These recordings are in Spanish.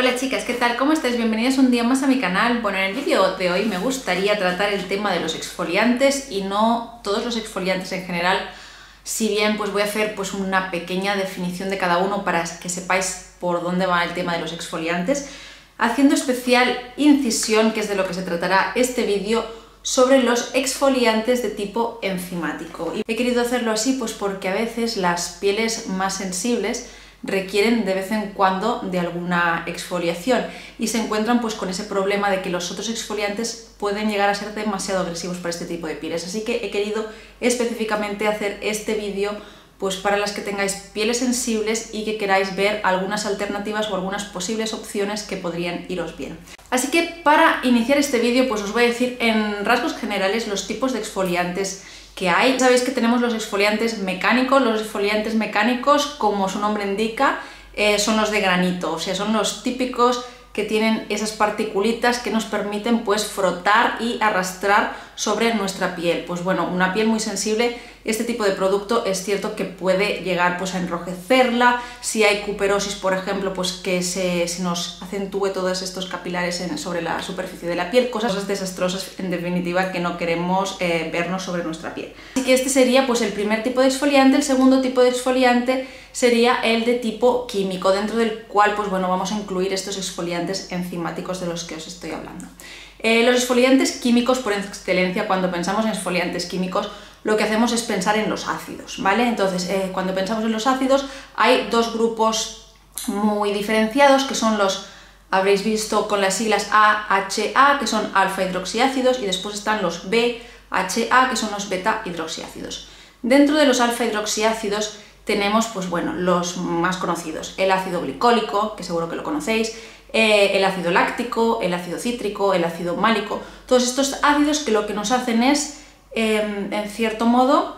Hola chicas, ¿qué tal? ¿Cómo estáis? Bienvenidas un día más a mi canal. Bueno, en el vídeo de hoy me gustaría tratar el tema de los exfoliantes y no todos los exfoliantes en general, si bien pues voy a hacer pues una pequeña definición de cada uno para que sepáis por dónde va el tema de los exfoliantes, haciendo especial incisión, que es de lo que se tratará este vídeo, sobre los exfoliantes de tipo enzimático. Y he querido hacerlo así pues porque a veces las pieles más sensibles requieren de vez en cuando de alguna exfoliación y se encuentran pues con ese problema de que los otros exfoliantes pueden llegar a ser demasiado agresivos para este tipo de pieles. Así que he querido específicamente hacer este vídeo pues para las que tengáis pieles sensibles y que queráis ver algunas alternativas o algunas posibles opciones que podrían iros bien. Así que para iniciar este vídeo pues os voy a decir en rasgos generales los tipos de exfoliantes hay. Sabéis que tenemos los exfoliantes mecánicos, los exfoliantes mecánicos, como su nombre indica, eh, son los de granito, o sea, son los típicos que tienen esas particulitas que nos permiten pues frotar y arrastrar sobre nuestra piel. Pues bueno, una piel muy sensible, este tipo de producto es cierto que puede llegar pues a enrojecerla, si hay cuperosis por ejemplo, pues que se, nos acentúe todos estos capilares sobre la superficie de la piel, cosas desastrosas en definitiva que no queremos eh, vernos sobre nuestra piel. Así que este sería pues el primer tipo de exfoliante, el segundo tipo de exfoliante sería el de tipo químico, dentro del cual pues bueno vamos a incluir estos exfoliantes enzimáticos de los que os estoy hablando. Eh, los exfoliantes químicos por excelencia, cuando pensamos en exfoliantes químicos, lo que hacemos es pensar en los ácidos, ¿vale? Entonces, eh, cuando pensamos en los ácidos, hay dos grupos muy diferenciados, que son los, habréis visto con las siglas AHA, que son alfa hidroxiácidos, y después están los BHA, que son los beta hidroxiácidos. Dentro de los alfa hidroxiácidos tenemos, pues bueno, los más conocidos, el ácido glicólico, que seguro que lo conocéis, eh, el ácido láctico, el ácido cítrico, el ácido málico, todos estos ácidos que lo que nos hacen es, em, en cierto modo,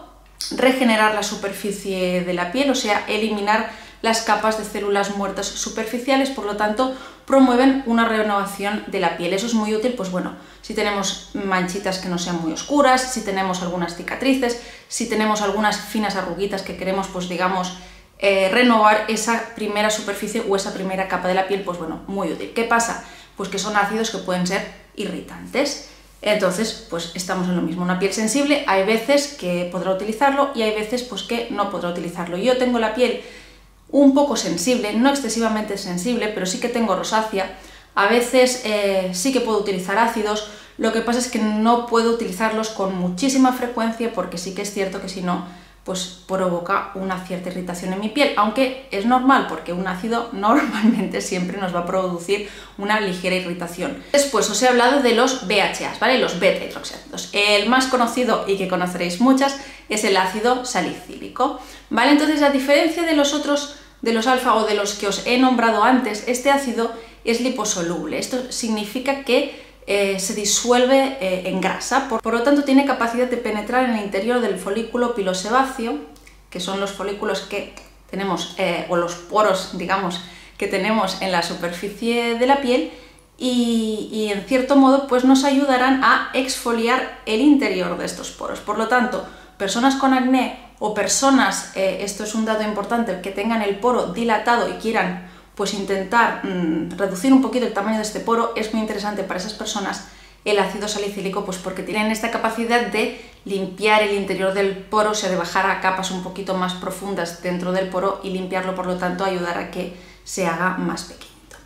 regenerar la superficie de la piel, o sea, eliminar las capas de células muertas superficiales, por lo tanto, promueven una renovación de la piel. Eso es muy útil, pues bueno, si tenemos manchitas que no sean muy oscuras, si tenemos algunas cicatrices, si tenemos algunas finas arruguitas que queremos, pues digamos, eh, renovar esa primera superficie o esa primera capa de la piel, pues bueno, muy útil. ¿Qué pasa? Pues que son ácidos que pueden ser irritantes. Entonces, pues estamos en lo mismo. Una piel sensible, hay veces que podrá utilizarlo y hay veces pues que no podrá utilizarlo. Yo tengo la piel un poco sensible, no excesivamente sensible, pero sí que tengo rosácea. A veces eh, sí que puedo utilizar ácidos, lo que pasa es que no puedo utilizarlos con muchísima frecuencia porque sí que es cierto que si no pues provoca una cierta irritación en mi piel, aunque es normal porque un ácido normalmente siempre nos va a producir una ligera irritación. Después os he hablado de los BHAs, ¿vale? Los beta hidroxiácidos. El más conocido y que conoceréis muchas es el ácido salicílico, ¿vale? Entonces, a diferencia de los otros, de los alfa o de los que os he nombrado antes, este ácido es liposoluble. Esto significa que eh, se disuelve eh, en grasa, por, lo tanto tiene capacidad de penetrar en el interior del folículo pilosebáceo, que son los folículos que tenemos, eh, o los poros, digamos, que tenemos en la superficie de la piel, y, en cierto modo pues nos ayudarán a exfoliar el interior de estos poros. Por lo tanto, personas con acné o personas, esto es un dato importante, que tengan el poro dilatado y quieran pues intentar mm, reducir un poquito el tamaño de este poro es muy interesante para esas personas el ácido salicílico, pues porque tienen esta capacidad de limpiar el interior del poro, o sea, de bajar a capas un poquito más profundas dentro del poro y limpiarlo, por lo tanto, ayudar a que se haga más pequeñito.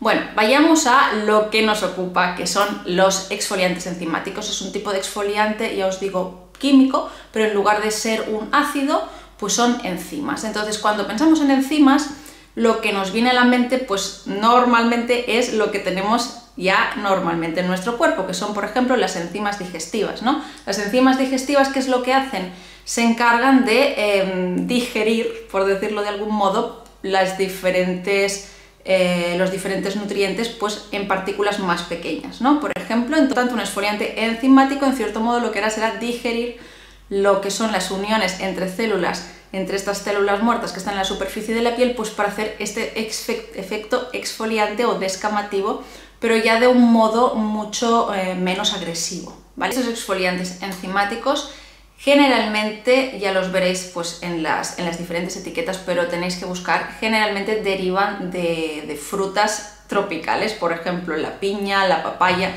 Bueno, vayamos a lo que nos ocupa, que son los exfoliantes enzimáticos. Es un tipo de exfoliante, ya os digo, químico, pero en lugar de ser un ácido, pues son enzimas. Entonces, cuando pensamos en enzimas, lo que nos viene a la mente, pues normalmente es lo que tenemos ya normalmente en nuestro cuerpo, que son, por ejemplo, las enzimas digestivas, ¿no? Las enzimas digestivas, ¿qué es lo que hacen? Se encargan de em, digerir, por decirlo de algún modo, las diferentes, eh, los diferentes nutrientes pues, en partículas más pequeñas, ¿no? Por ejemplo, en tanto un exfoliante enzimático, en cierto modo, lo que hará será digerir lo que son las uniones entre células entre estas células muertas que están en la superficie de la piel, pues para hacer este efecto exfoliante o descamativo, pero ya de un modo mucho eh, menos agresivo. ¿vale? Estos exfoliantes enzimáticos generalmente, ya los veréis pues, en, las, en las diferentes etiquetas, pero tenéis que buscar, generalmente derivan de, frutas tropicales, por ejemplo la piña, la papaya,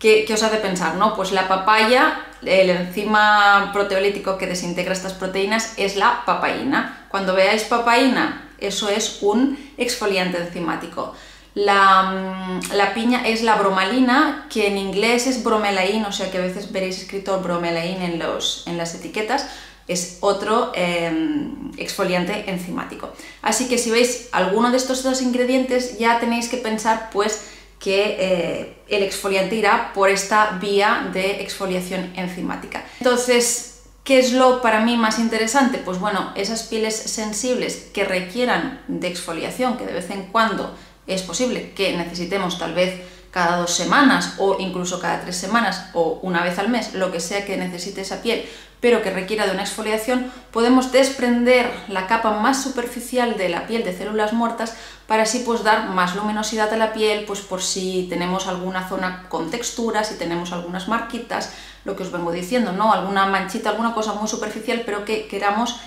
¿qué, os hace pensar? No? Pues la papaya, el enzima proteolítico que desintegra estas proteínas es la papaína. Cuando veáis papaína, eso es un exfoliante enzimático. La, la, piña es la bromalina, que en inglés es bromelain, o sea que a veces veréis escrito bromelain en, los, en las etiquetas, es otro em, exfoliante enzimático. Así que si veis alguno de estos dos ingredientes ya tenéis que pensar pues que eh, el exfoliante irá por esta vía de exfoliación enzimática. Entonces, ¿qué es lo para mí más interesante? Pues bueno, esas pieles sensibles que requieran de exfoliación, que de vez en cuando es posible que necesitemos tal vez cada dos semanas o incluso cada tres semanas o una vez al mes, lo que sea que necesite esa piel, pero que requiera de una exfoliación, podemos desprender la capa más superficial de la piel de células muertas para así pues dar más luminosidad a la piel, pues por si tenemos alguna zona con textura, si tenemos algunas marquitas, lo que os vengo diciendo, ¿no? Alguna manchita, alguna cosa muy superficial, pero que queramos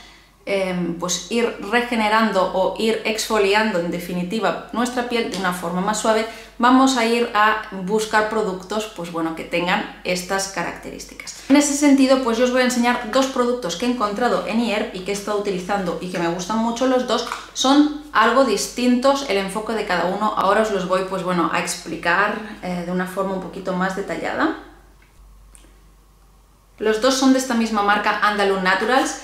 Em, pues ir regenerando o ir exfoliando en definitiva nuestra piel de una forma más suave, vamos a ir a buscar productos pues bueno, que tengan estas características. En ese sentido, pues yo os voy a enseñar dos productos que he encontrado en IERP y que he estado utilizando y que me gustan mucho los dos, son algo distintos el enfoque de cada uno, ahora os los voy pues bueno, a explicar eh, de una forma un poquito más detallada. Los dos son de esta misma marca Andalun Naturals,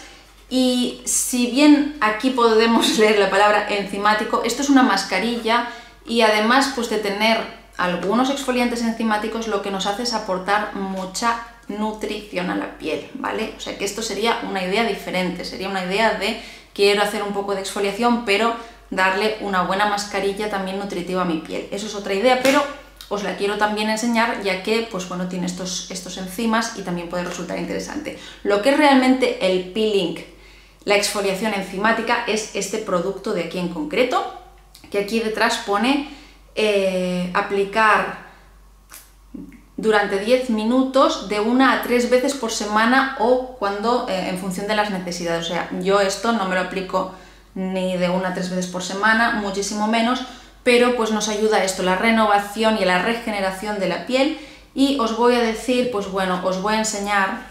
y si bien aquí podemos leer la palabra enzimático, esto es una mascarilla y además pues de tener algunos exfoliantes enzimáticos lo que nos hace es aportar mucha nutrición a la piel, ¿vale? O sea que esto sería una idea diferente, sería una idea de quiero hacer un poco de exfoliación pero darle una buena mascarilla también nutritiva a mi piel. Eso es otra idea, pero os la quiero también enseñar ya que pues bueno tiene estos, estos enzimas y también puede resultar interesante. Lo que es realmente el peeling la exfoliación enzimática es este producto de aquí en concreto, que aquí detrás pone eh, aplicar durante 10 minutos de una a tres veces por semana o cuando eh, en función de las necesidades. O sea, yo esto no me lo aplico ni de una a tres veces por semana, muchísimo menos, pero pues nos ayuda esto, la renovación y la regeneración de la piel. Y os voy a decir, pues bueno, os voy a enseñar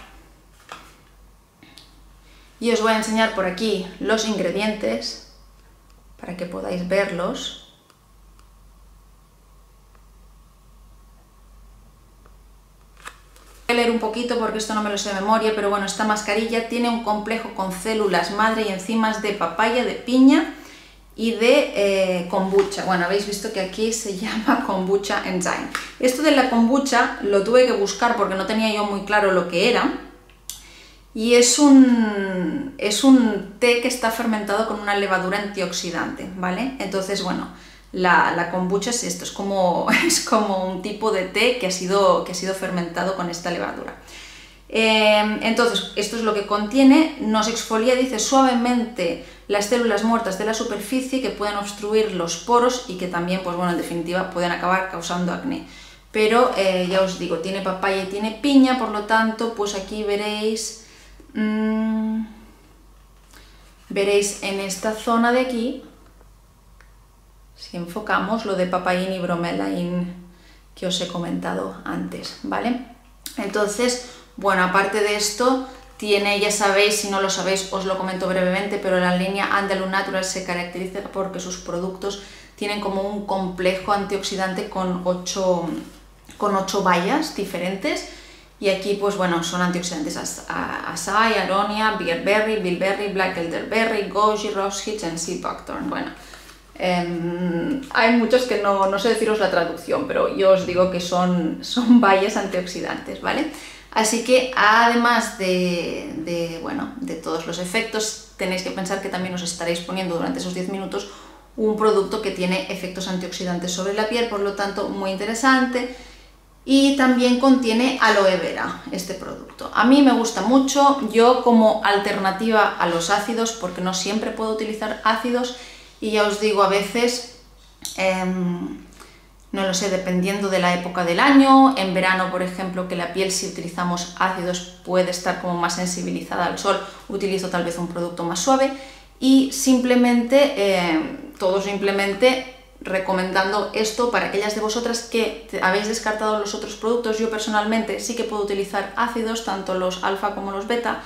y os voy a enseñar por aquí los ingredientes para que podáis verlos. Voy a leer un poquito porque esto no me lo sé de memoria, pero bueno, esta mascarilla tiene un complejo con células madre y enzimas de papaya, de piña y de eh, kombucha. Bueno, habéis visto que aquí se llama kombucha enzyme. Esto de la kombucha lo tuve que buscar porque no tenía yo muy claro lo que era y es un, es un té que está fermentado con una levadura antioxidante, ¿vale? Entonces, bueno, la, la, kombucha es esto, es como, es como un tipo de té que ha sido, que ha sido fermentado con esta levadura. Em, entonces, esto es lo que contiene, nos exfolia, dice, suavemente las células muertas de la superficie que pueden obstruir los poros y que también, pues bueno, en definitiva, pueden acabar causando acné. Pero eh, ya os digo, tiene papaya y tiene piña, por lo tanto, pues aquí veréis Mm, veréis en esta zona de aquí, si enfocamos lo de papain y bromelain que os he comentado antes, ¿vale? Entonces, bueno, aparte de esto, tiene, ya sabéis, si no lo sabéis, os lo comento brevemente, pero la línea Andalou Natural se caracteriza porque sus productos tienen como un complejo antioxidante con 8 con ocho vallas diferentes y aquí, pues bueno, son antioxidantes Asai, Aronia, Beerberry, Bilberry, Black Elderberry, Goji, Rose Hitch and Sea Buckthorn. Bueno, em, hay muchos que no, no, sé deciros la traducción, pero yo os digo que son, son bayas antioxidantes, ¿vale? Así que además de, de, bueno, de todos los efectos, tenéis que pensar que también os estaréis poniendo durante esos 10 minutos un producto que tiene efectos antioxidantes sobre la piel, por lo tanto muy interesante y también contiene aloe vera este producto. A mí me gusta mucho, yo como alternativa a los ácidos, porque no siempre puedo utilizar ácidos y ya os digo a veces, em, no lo sé, dependiendo de la época del año, en verano por ejemplo que la piel si utilizamos ácidos puede estar como más sensibilizada al sol, utilizo tal vez un producto más suave y simplemente, em, todo simplemente recomendando esto para aquellas de vosotras que habéis descartado los otros productos. Yo personalmente sí que puedo utilizar ácidos, tanto los alfa como los beta,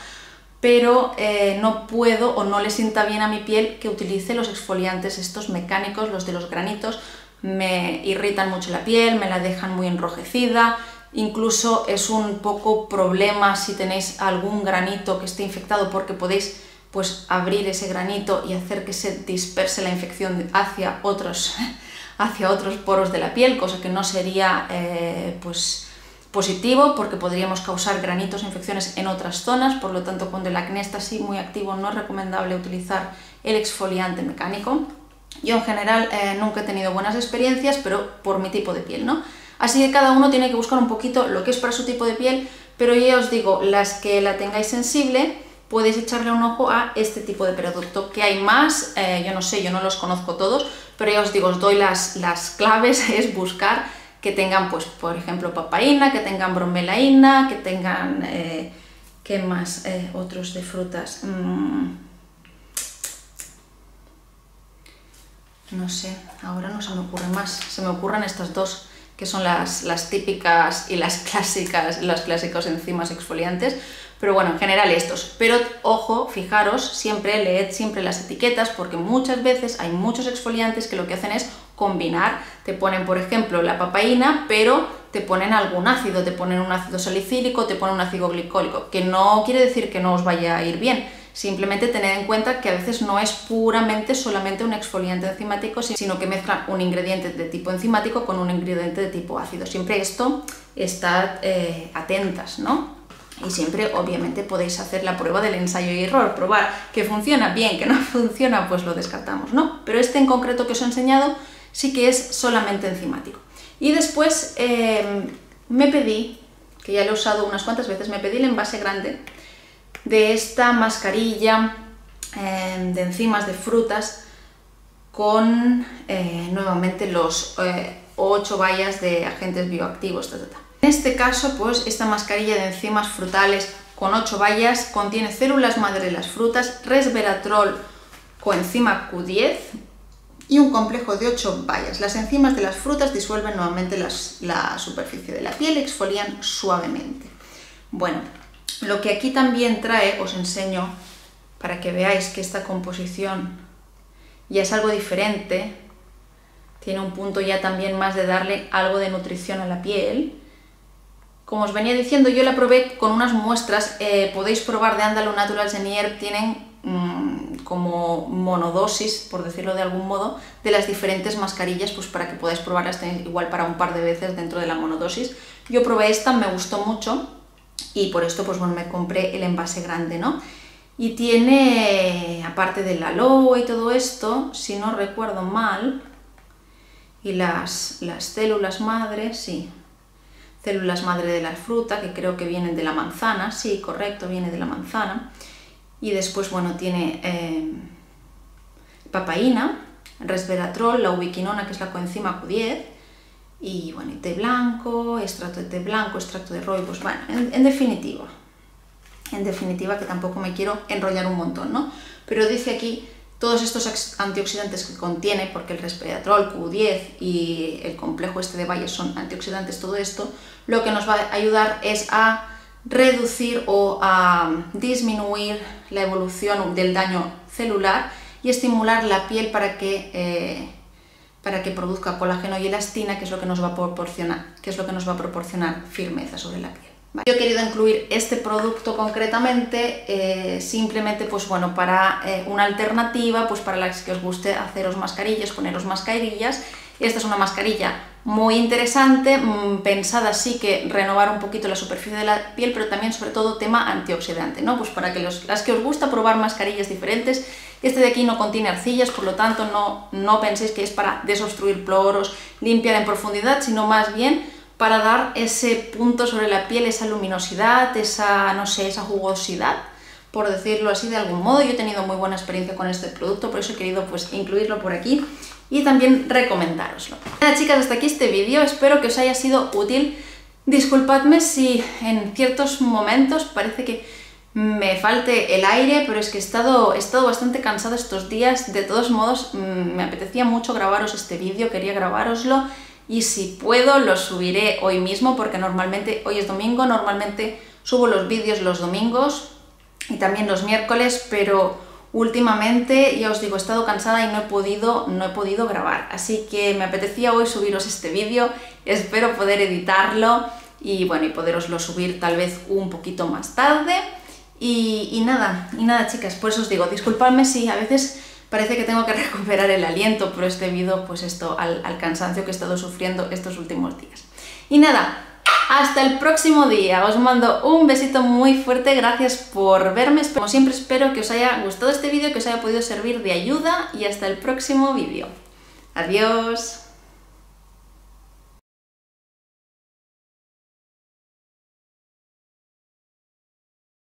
pero eh, no puedo o no le sienta bien a mi piel que utilice los exfoliantes estos mecánicos, los de los granitos, me irritan mucho la piel, me la dejan muy enrojecida, incluso es un poco problema si tenéis algún granito que esté infectado porque podéis pues abrir ese granito y hacer que se disperse la infección hacia otros, hacia otros poros de la piel, cosa que no sería eh, pues positivo porque podríamos causar granitos e infecciones en otras zonas, por lo tanto cuando el acné está así muy activo no es recomendable utilizar el exfoliante mecánico. Yo en general eh, nunca he tenido buenas experiencias, pero por mi tipo de piel, ¿no? Así que cada uno tiene que buscar un poquito lo que es para su tipo de piel, pero ya os digo, las que la tengáis sensible, podéis echarle un ojo a este tipo de producto, que hay más, eh, yo no sé, yo no los conozco todos, pero ya os digo, os doy las, las claves, es buscar que tengan, pues, por ejemplo, papaína, que tengan bromelaína, que tengan, eh, ¿qué más? Eh, otros de frutas. Mm. No sé, ahora no se me ocurre más, se me ocurren estas dos que son las, las típicas y las clásicas, los clásicos enzimas exfoliantes, pero bueno, en general estos. Pero ojo, fijaros, siempre leed siempre las etiquetas porque muchas veces hay muchos exfoliantes que lo que hacen es combinar. Te ponen, por ejemplo, la papaína, pero te ponen algún ácido, te ponen un ácido salicílico, te ponen un ácido glicólico, que no quiere decir que no os vaya a ir bien, Simplemente tened en cuenta que a veces no es puramente solamente un exfoliante enzimático, sino que mezcla un ingrediente de tipo enzimático con un ingrediente de tipo ácido. Siempre esto, estad eh, atentas, ¿no? Y siempre, obviamente, podéis hacer la prueba del ensayo y error, probar que funciona bien, que no funciona, pues lo descartamos, ¿no? Pero este en concreto que os he enseñado sí que es solamente enzimático. Y después eh, me pedí, que ya lo he usado unas cuantas veces, me pedí el envase grande de esta mascarilla eh, de enzimas de frutas con eh, nuevamente los 8 eh, vallas de agentes bioactivos. En este caso, pues esta mascarilla de enzimas frutales con 8 vallas contiene células madre de las frutas, resveratrol coenzima Q10 y un complejo de 8 vallas. Las enzimas de las frutas disuelven nuevamente la superficie de la piel y exfolian suavemente. Bueno, lo que aquí también trae, os enseño para que veáis que esta composición ya es algo diferente, tiene un punto ya también más de darle algo de nutrición a la piel. Como os venía diciendo, yo la probé con unas muestras, eh, podéis probar de Andalou Natural Genier, tienen mm, como monodosis, por decirlo de algún modo, de las diferentes mascarillas, pues para que podáis probarlas igual para un par de veces dentro de la monodosis. Yo probé esta, me gustó mucho, y por esto pues bueno, me compré el envase grande, ¿no? Y tiene, aparte del aloe y todo esto, si no recuerdo mal, y las, las células madre, sí, células madre de la fruta, que creo que vienen de la manzana, sí, correcto, viene de la manzana, y después, bueno, tiene eh, papaína, resveratrol, la ubiquinona, que es la coenzima Q10, y bueno, té blanco, extracto de té blanco, extracto de pues bueno, en, definitiva, en definitiva que tampoco me quiero enrollar un montón, ¿no? Pero dice aquí todos estos antioxidantes que contiene, porque el resveratrol, Q10 y el complejo este de Bayer son antioxidantes, todo esto, lo que nos va a ayudar es a reducir o a disminuir la evolución del daño celular y estimular la piel para que eh, para que produzca colágeno y elastina, que es lo que nos va a proporcionar, que es lo que nos va a proporcionar firmeza sobre la piel. Yo he querido incluir este producto concretamente eh, simplemente pues bueno, para eh, una alternativa pues para las que os guste haceros mascarillas, poneros mascarillas. Esta es una mascarilla muy interesante, mm, pensada así que renovar un poquito la superficie de la piel, pero también sobre todo tema antioxidante, ¿no? Pues para que los, las que os gusta probar mascarillas diferentes este de aquí no contiene arcillas, por lo tanto no, no penséis que es para desobstruir poros, limpiar en profundidad, sino más bien para dar ese punto sobre la piel, esa luminosidad, esa, no sé, esa jugosidad, por decirlo así de algún modo. Yo he tenido muy buena experiencia con este producto, por eso he querido pues incluirlo por aquí y también recomendároslo. Nada chicas, hasta aquí este vídeo, espero que os haya sido útil. Disculpadme si en ciertos momentos parece que me falte el aire, pero es que he estado, he estado bastante cansado estos días. De todos modos, mm, me apetecía mucho grabaros este vídeo, quería grabároslo y si puedo lo subiré hoy mismo porque normalmente, hoy es domingo, normalmente subo los vídeos los domingos y también los miércoles, pero últimamente, ya os digo, he estado cansada y no he podido, no he podido grabar. Así que me apetecía hoy subiros este vídeo, espero poder editarlo y bueno, y poderoslo subir tal vez un poquito más tarde. Y, nada, y nada chicas, por eso os digo, disculpadme si a veces parece que tengo que recuperar el aliento, pero este debido pues esto al, al cansancio que he estado sufriendo estos últimos días. Y nada, hasta el próximo día, os mando un besito muy fuerte, gracias por verme, como siempre espero que os haya gustado este vídeo, que os haya podido servir de ayuda y hasta el próximo vídeo. Adiós.